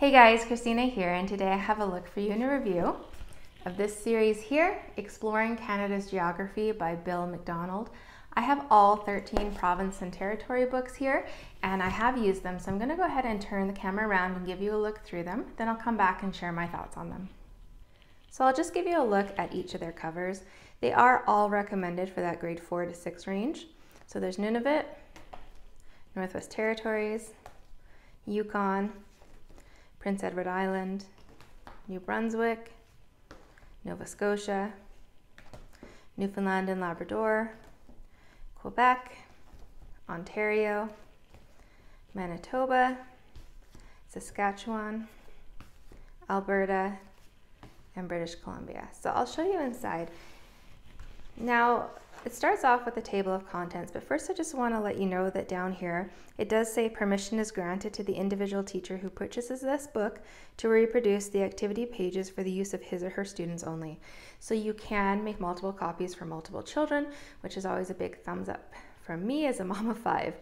Hey guys, Christina here, and today I have a look for you in a review of this series here, Exploring Canada's Geography by Bill McDonald. I have all 13 province and territory books here, and I have used them, so I'm gonna go ahead and turn the camera around and give you a look through them, then I'll come back and share my thoughts on them. So I'll just give you a look at each of their covers. They are all recommended for that grade four to six range. So there's Nunavut, Northwest Territories, Yukon, Prince Edward Island, New Brunswick, Nova Scotia, Newfoundland and Labrador, Quebec, Ontario, Manitoba, Saskatchewan, Alberta, and British Columbia. So I'll show you inside. Now, it starts off with a table of contents, but first I just want to let you know that down here it does say permission is granted to the individual teacher who purchases this book to reproduce the activity pages for the use of his or her students only. So you can make multiple copies for multiple children, which is always a big thumbs up from me as a mom of five.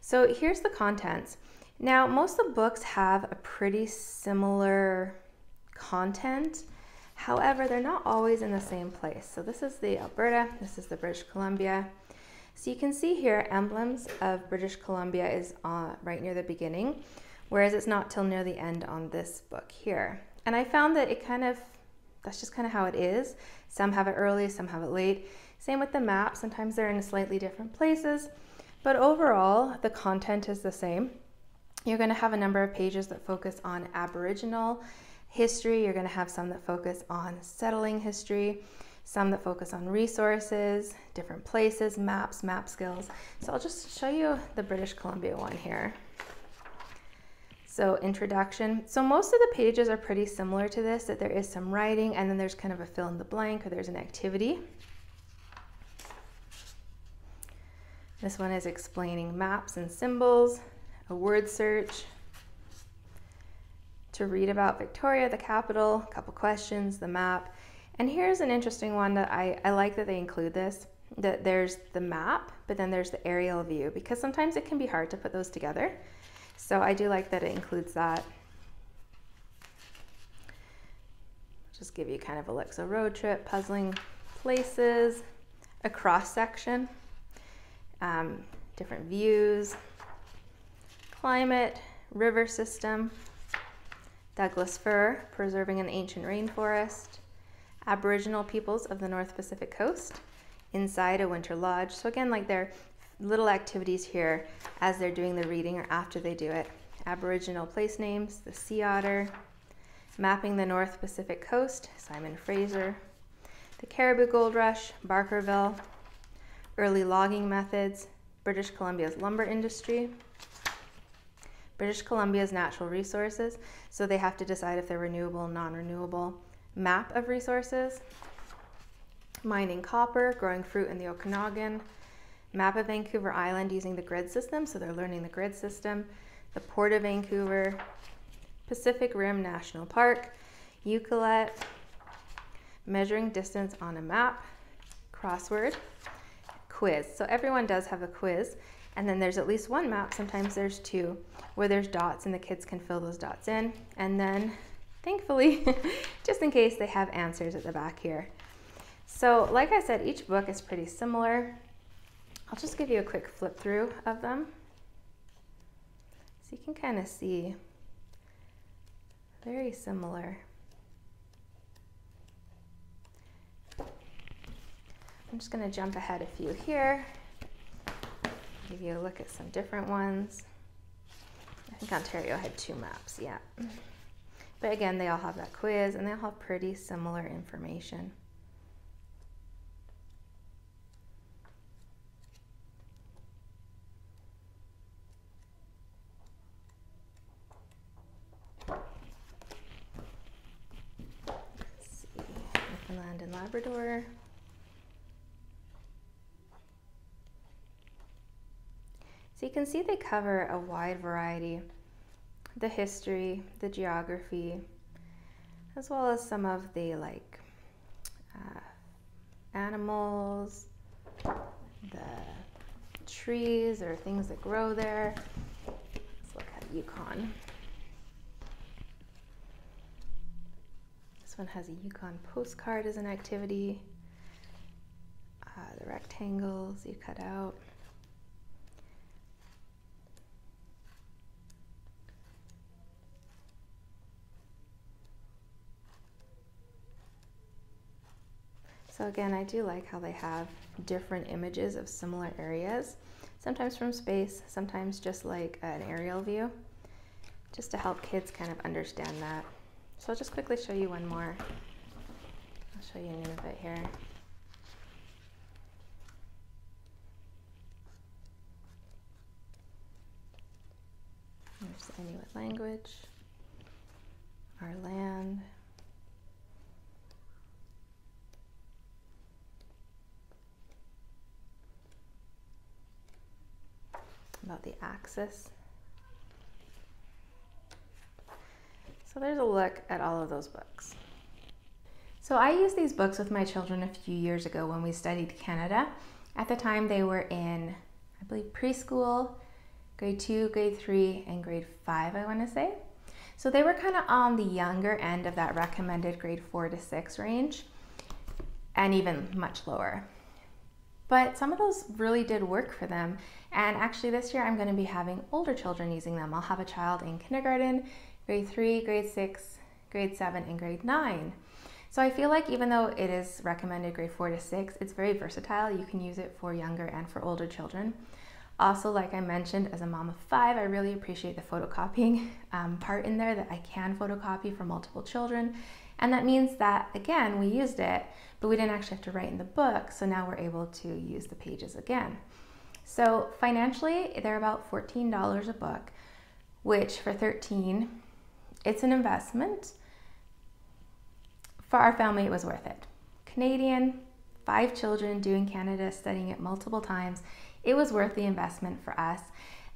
So here's the contents. Now, most of the books have a pretty similar content However, they're not always in the same place. So this is the Alberta, this is the British Columbia. So you can see here emblems of British Columbia is uh, right near the beginning, whereas it's not till near the end on this book here. And I found that it kind of, that's just kind of how it is. Some have it early, some have it late. Same with the map, sometimes they're in slightly different places, but overall the content is the same. You're going to have a number of pages that focus on Aboriginal history, you're going to have some that focus on settling history, some that focus on resources, different places, maps, map skills. So I'll just show you the British Columbia one here. So introduction. So most of the pages are pretty similar to this, that there is some writing and then there's kind of a fill in the blank or there's an activity. This one is explaining maps and symbols, a word search, to read about Victoria, the capital, a couple questions, the map. And here's an interesting one that I, I like that they include this, that there's the map, but then there's the aerial view, because sometimes it can be hard to put those together. So I do like that it includes that. Just give you kind of a look. So road trip, puzzling places, a cross section, um, different views, climate, river system, Douglas fir, preserving an ancient rainforest, Aboriginal peoples of the North Pacific coast, inside a winter lodge. So again, like they're little activities here as they're doing the reading or after they do it. Aboriginal place names, the sea otter, mapping the North Pacific coast, Simon Fraser, the Cariboo Gold Rush, Barkerville, early logging methods, British Columbia's lumber industry, British Columbia's natural resources, so they have to decide if they're renewable, non-renewable. Map of resources, mining copper, growing fruit in the Okanagan, map of Vancouver Island using the grid system, so they're learning the grid system, the Port of Vancouver, Pacific Rim National Park, Ucluelet, measuring distance on a map, crossword, quiz. So everyone does have a quiz. And then there's at least one map, sometimes there's two, where there's dots and the kids can fill those dots in. And then, thankfully, just in case they have answers at the back here. So like I said, each book is pretty similar. I'll just give you a quick flip through of them. So you can kind of see, very similar. I'm just gonna jump ahead a few here give you a look at some different ones. I think Ontario had two maps, yeah. But again, they all have that quiz and they all have pretty similar information. Newfoundland and Labrador. So you can see they cover a wide variety, the history, the geography, as well as some of the like uh, animals, the trees or things that grow there. Let's look at Yukon. This one has a Yukon postcard as an activity. Uh, the rectangles you cut out. So again, I do like how they have different images of similar areas, sometimes from space, sometimes just like an aerial view, just to help kids kind of understand that. So I'll just quickly show you one more. I'll show you a name of it here. There's the Inuit language, our land, about the axis. So there's a look at all of those books. So I used these books with my children a few years ago when we studied Canada. At the time they were in, I believe, preschool, grade two, grade three, and grade five, I want to say. So they were kind of on the younger end of that recommended grade four to six range and even much lower. But some of those really did work for them. And actually this year I'm gonna be having older children using them. I'll have a child in kindergarten, grade three, grade six, grade seven, and grade nine. So I feel like even though it is recommended grade four to six, it's very versatile. You can use it for younger and for older children. Also, like I mentioned, as a mom of five, I really appreciate the photocopying um, part in there that I can photocopy for multiple children. And that means that, again, we used it, but we didn't actually have to write in the book, so now we're able to use the pages again. So financially, they're about $14 a book, which for 13, it's an investment. For our family, it was worth it. Canadian, five children doing Canada, studying it multiple times. It was worth the investment for us.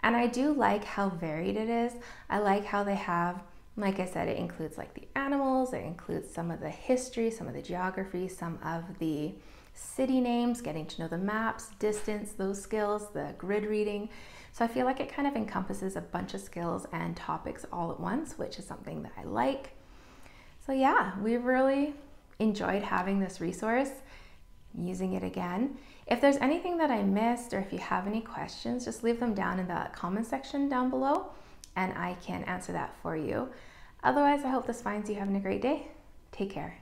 And I do like how varied it is. I like how they have, like I said, it includes like the animals, it includes some of the history, some of the geography, some of the city names, getting to know the maps, distance, those skills, the grid reading. So I feel like it kind of encompasses a bunch of skills and topics all at once, which is something that I like. So yeah, we really enjoyed having this resource, using it again. If there's anything that I missed or if you have any questions, just leave them down in the comment section down below and I can answer that for you. Otherwise, I hope this finds you having a great day. Take care.